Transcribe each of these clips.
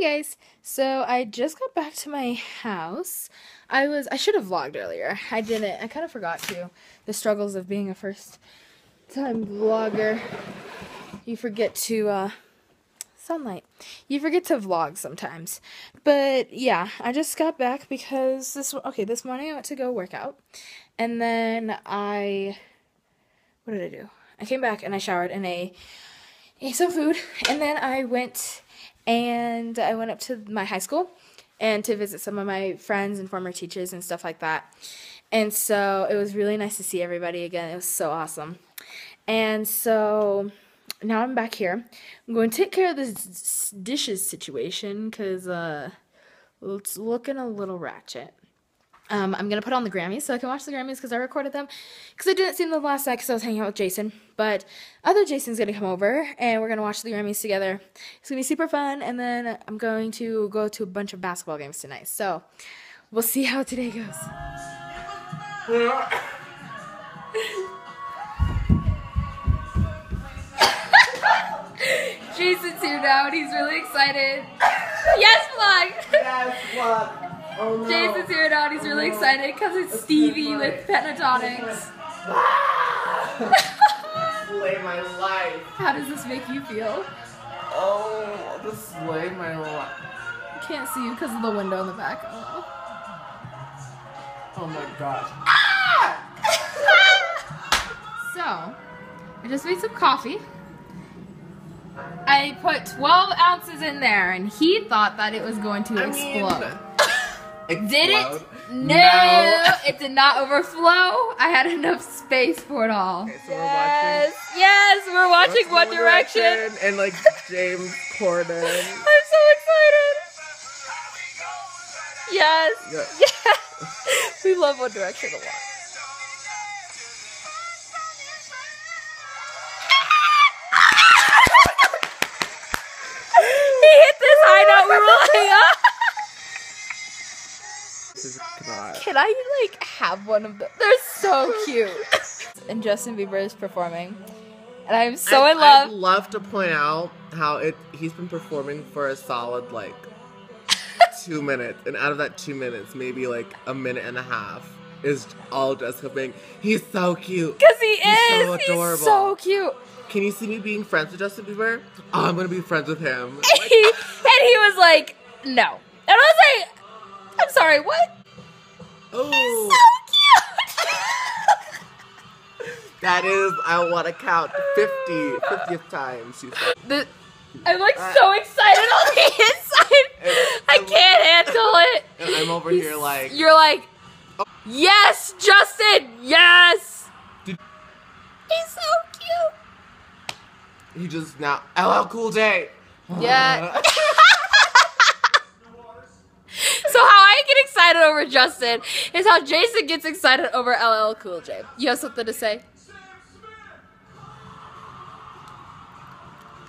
Hey guys, so I just got back to my house. I was I should have vlogged earlier. I didn't. I kind of forgot to. The struggles of being a first time vlogger. You forget to uh sunlight. You forget to vlog sometimes. But yeah, I just got back because this okay, this morning I went to go work out. And then I what did I do? I came back and I showered and I ate some food and then I went and I went up to my high school and to visit some of my friends and former teachers and stuff like that. And so it was really nice to see everybody again. It was so awesome. And so now I'm back here. I'm going to take care of this dishes situation because uh, it's looking a little ratchet. Um, I'm gonna put on the Grammys so I can watch the Grammys because I recorded them. Because I didn't see them the last night because I was hanging out with Jason. But other Jason's gonna come over and we're gonna watch the Grammys together. It's gonna be super fun. And then I'm going to go to a bunch of basketball games tonight. So we'll see how today goes. Jason's here now and he's really excited. Yes, vlog! Yes, what? Oh no. Jason's here now and he's really oh, excited because it's Stevie with Pentatonix. Slay my life. How does this make you feel? Oh, the slay my life. I can't see you because of the window in the back. Oh. Oh my gosh. Ah! So, I just made some coffee. I put 12 ounces in there and he thought that it was going to I explode. mean, Did it? explode? No, it did not overflow. I had enough space for it all. Okay, so we're yes, yes, we're watching watching One Direction. and like James Corden. I'm so excited. Yes, Yeah. yes. we love One Direction a lot. he hit this high note. We were like, ah. This is not. Can I like have one of them? They're so cute. and Justin Bieber is performing, and I'm so I'd- in love. I'd love to point out how it he's been performing for a solid like two minutes, and out of that two minutes, maybe like a minute and a half is all Jessica being. He's so cute. Cause he He's is. so He's adorable. so cute. Can you see me being friends with Justin Bieber? Oh, I'm gonna be friends with him. and he, and he was like, no. And I was like, I'm sorry, what? Oh, So cute. that is. I want to count 50, 50th time. She said. the, I'm like ah. so excited on the inside. I can't handle it. And I'm over here like. You're like, yes, Justin, yes. Did- He's so cute. He just now. LL Cool J. Yeah. So how I get excited over Justin is how Jason gets excited over LL Cool J. You have something to say?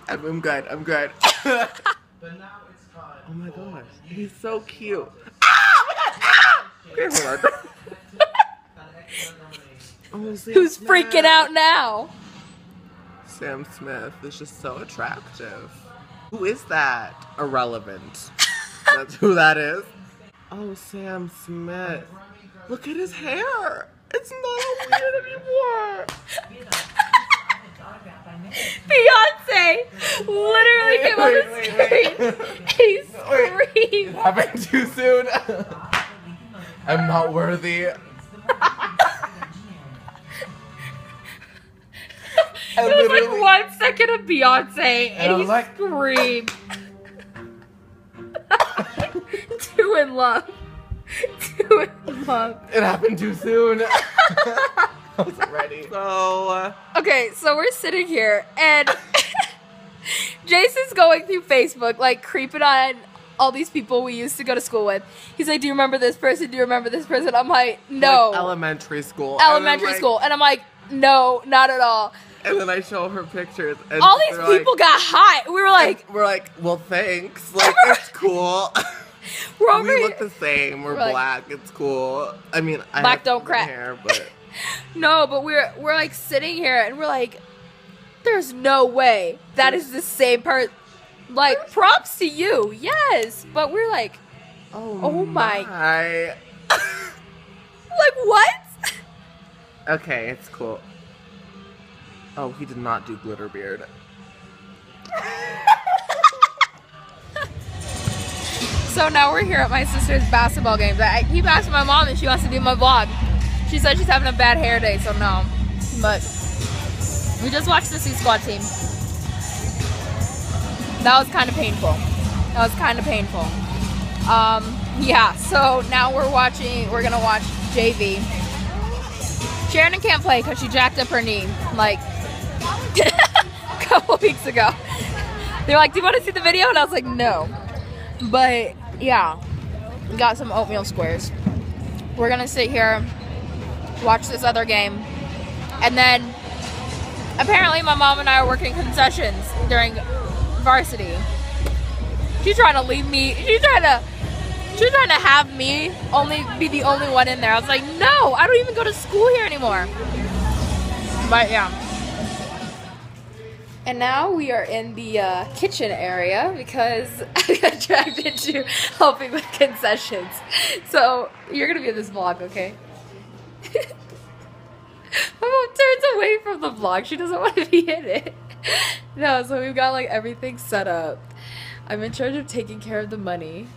I'm, I'm good. I'm good. oh my gosh, he's so cute. Ah! Oh my god! Ah! Okay, hold on. Sam Who's Smith. freaking out now? Sam Smith is just so attractive. Who is that? Irrelevant. That's who that is. Oh, Sam Smith. Look at his hair. It's not weird anymore. Beyonce literally Wait, came on the wait, screen. wait. He Wait. screamed. Happened too soon. I'm not worthy. It was like one second of Beyonce And and he like- screamed. In love. Two in love. It happened too soon. I wasn't ready. So, uh, Okay, so we're sitting here and Jason's going through Facebook, like creeping on all these people we used to go to school with. He's like, Do you remember this person? Do you remember this person? I'm like, No. like elementary school. And Elementary like- school. And I'm like, No, not at all. And then I show her pictures. And All these they're like- people got hot. We were like, we're like, well, thanks. Like, it's cool. We look the same. We're, We're like- black. It's cool. I mean, I Black have don't crack. hair, but No, but we're we're like sitting here and we're like, there's no way that is the same person. Like props to you, yes. But we're like, Oh, Oh my- my. like what? Okay, it's cool. Oh, he did not do glitter beard. So now we're here at my sister's basketball games. I keep asking my mom if she wants to do my vlog. She said she's having a bad hair day, so no. But we just watched the C Squad team. That was kind of painful. That was kind of painful. Um, yeah. So now we're watching. We're gonna watch JV. Sharon can't play because she jacked up her knee like a couple weeks ago. They're like, "Do you want to see the video?" And I was like, "No." But yeah, we got some oatmeal squares. We're gonna sit here, watch this other game, and then apparently my mom and I are working concessions during varsity. She's trying to leave me. She's trying to. She's trying to have me only be the only one in there. I was like, no, I don't even go to school here anymore. But yeah. And now we are in the uh, kitchen area because I got dragged into helping with concessions. So you're gonna be in this vlog, okay? My mom turns away from the vlog. She doesn't want to be in it. No, so we've got like everything set up. I'm in charge of taking care of the money.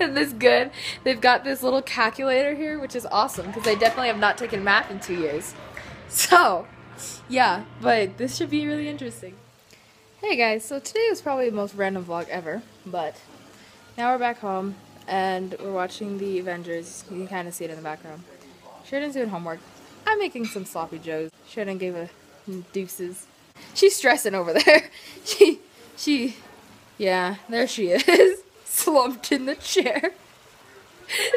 and this good. They've got this little calculator here, which is awesome because I definitely have not taken math in two years. So, yeah, but this should be really interesting. Hey guys, so today was probably the most random vlog ever, but now we're back home and we're watching the Avengers. You can kind of see it in the background. Sheridan's doing homework. I'm making some sloppy joes. Sheridan gave a deuces. She's stressing over there. She, she, yeah, there she is, slumped in the chair.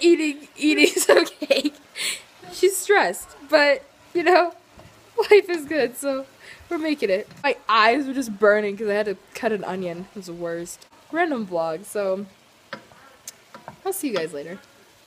eating, eating some cake. But you know, life is good, so we're making it. My eyes were just burning because I had to cut an onion. It was the worst. Random vlog, so I'll see you guys later.